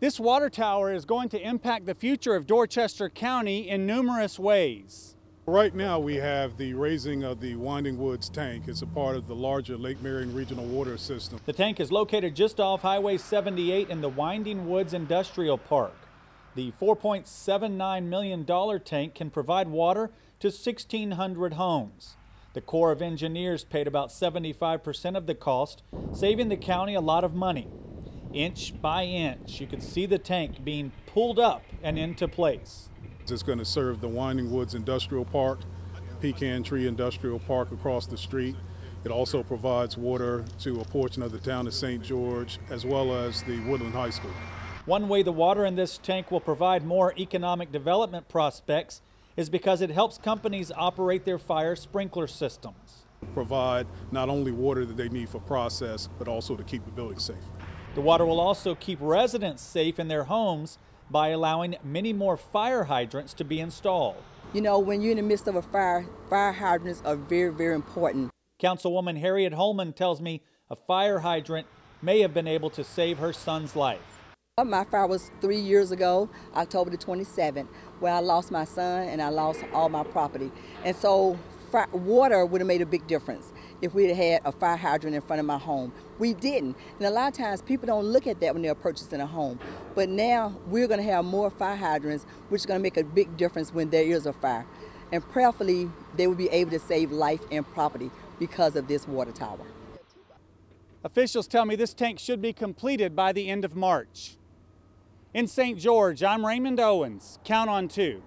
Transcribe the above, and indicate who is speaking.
Speaker 1: This water tower is going to impact the future of Dorchester County in numerous ways.
Speaker 2: Right now, we have the raising of the Winding Woods tank. It's a part of the larger Lake Marion Regional Water System.
Speaker 1: The tank is located just off Highway 78 in the Winding Woods Industrial Park. The $4.79 million tank can provide water to 1,600 homes. The Corps of Engineers paid about 75% of the cost, saving the county a lot of money. Inch by inch, you could see the tank being pulled up and into place.
Speaker 2: It's going to serve the Winding Woods Industrial Park, Pecan Tree Industrial Park across the street. It also provides water to a portion of the town of St. George as well as the Woodland High School.
Speaker 1: One way the water in this tank will provide more economic development prospects is because it helps companies operate their fire sprinkler systems.
Speaker 2: Provide not only water that they need for process, but also to keep the building safe.
Speaker 1: The water will also keep residents safe in their homes by allowing many more fire hydrants to be installed.
Speaker 3: You know, when you're in the midst of a fire, fire hydrants are very, very important.
Speaker 1: Councilwoman Harriet Holman tells me a fire hydrant may have been able to save her son's life.
Speaker 3: My fire was three years ago, October the 27th, where I lost my son and I lost all my property. And so water would have made a big difference if we had had a fire hydrant in front of my home. We didn't. And a lot of times people don't look at that when they're purchasing a home. But now we're going to have more fire hydrants, which is going to make a big difference when there is a fire. And prayerfully, they will be able to save life and property because of this water tower.
Speaker 1: Officials tell me this tank should be completed by the end of March. In St. George, I'm Raymond Owens. Count on two.